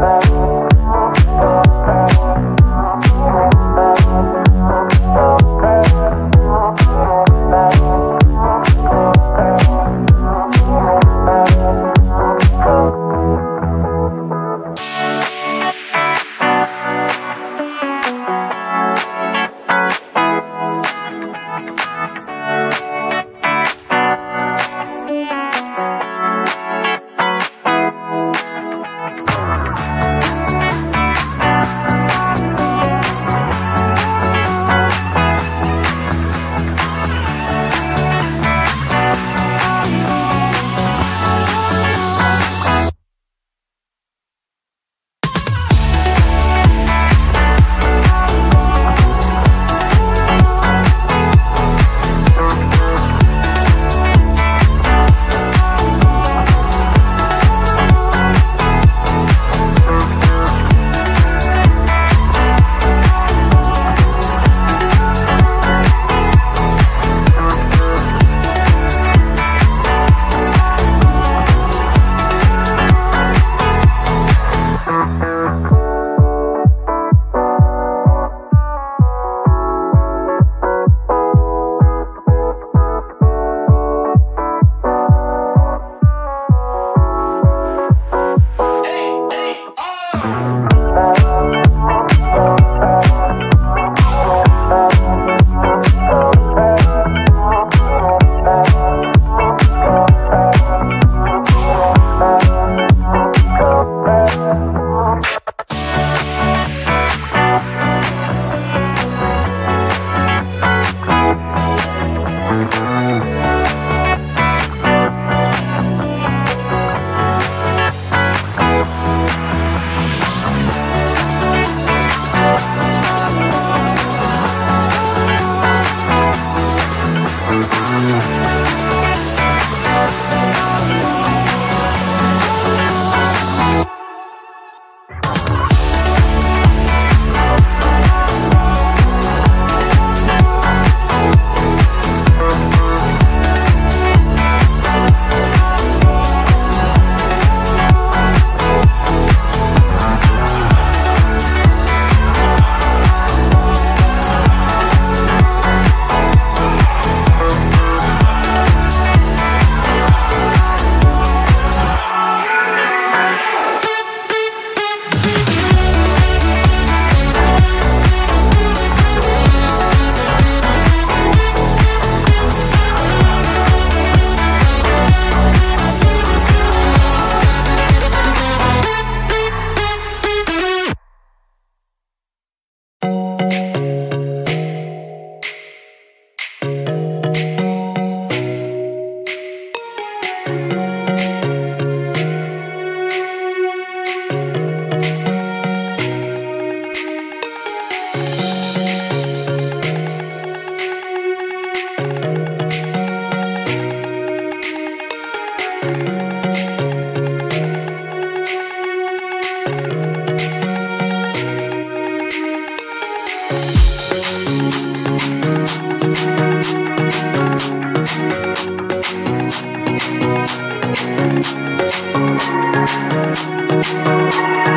Bye.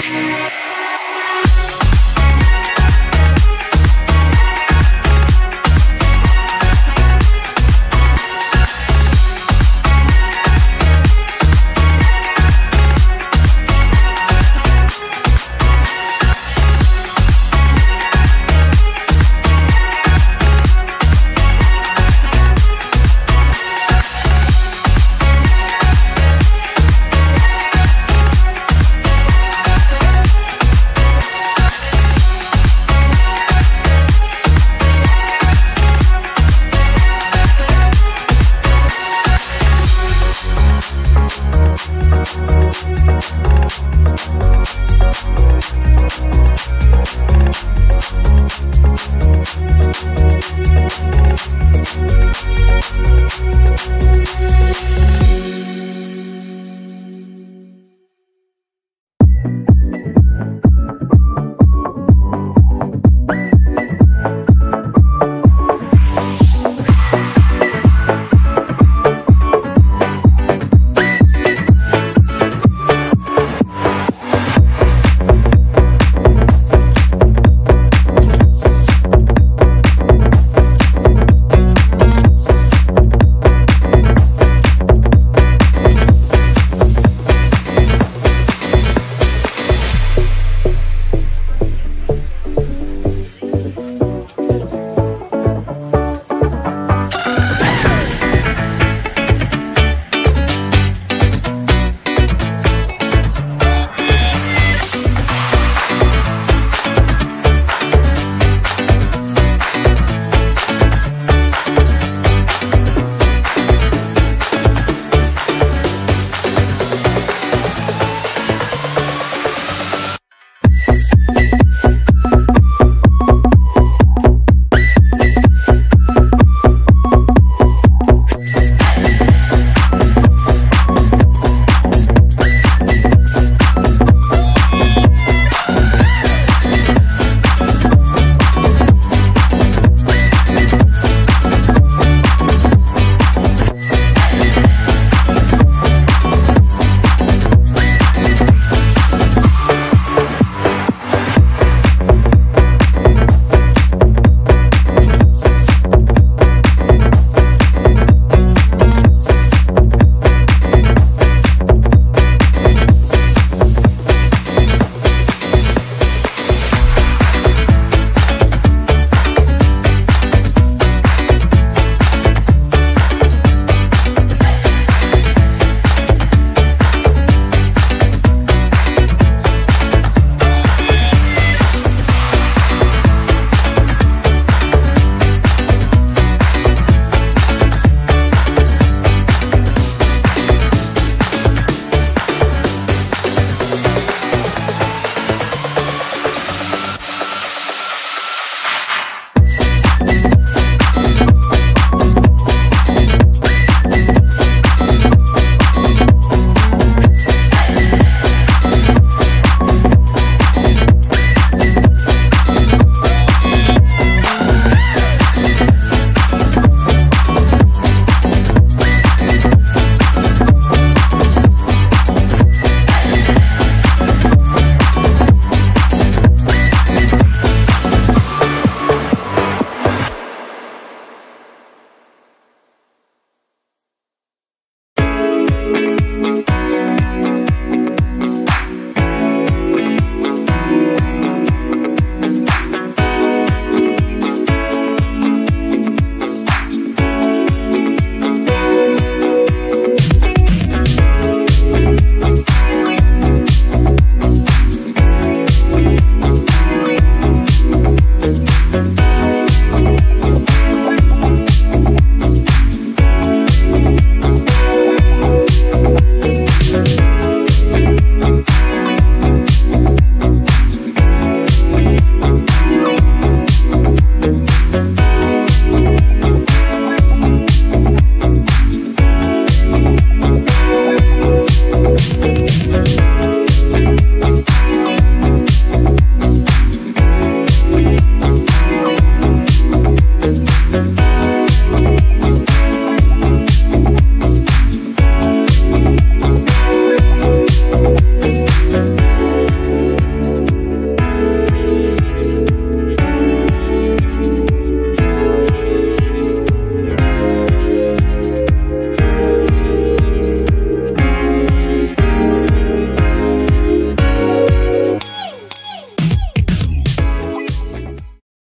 Thank